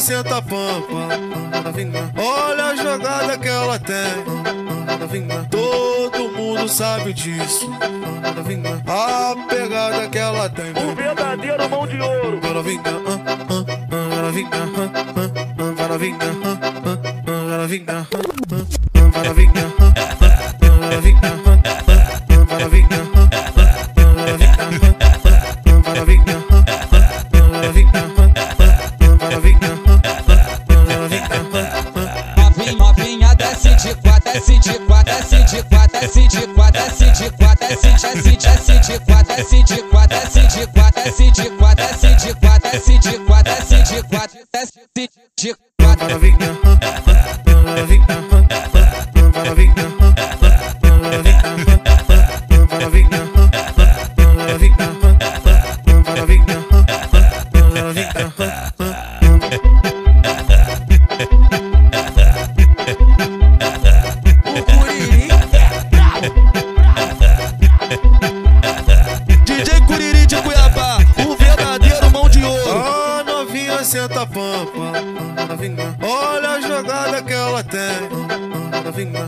senta pampa. Olha a jogada que ela tem. Todo mundo sabe disso. A pegada que ela tem. O verdadeiro mão de ouro. de quatro, assim de quatro, quatro, de assim quatro, assim de quatro, assim de quatro, assim de quatro, assim de quatro, assim de quatro, assim de quatro, assim de quatro, assim de quatro. Senta pampa. Olha a jogada que ela tem.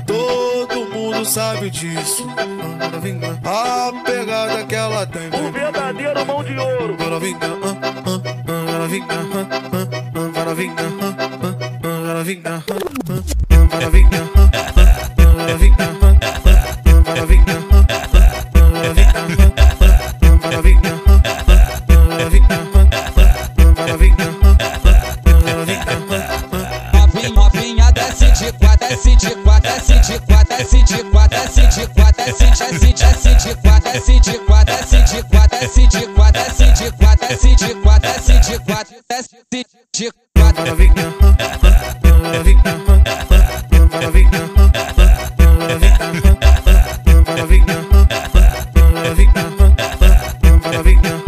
Todo mundo sabe disso. A pegada que ela tem. O verdadeiro mão de ouro. assim de quatro, assim de assim de assim de quatro, assim de quatro, assim de quatro, assim de quatro, assim de quatro, assim de quatro, assim de quatro, assim de quatro. Maravilha, maravilha, maravilha, maravilha, maravilha, maravilha.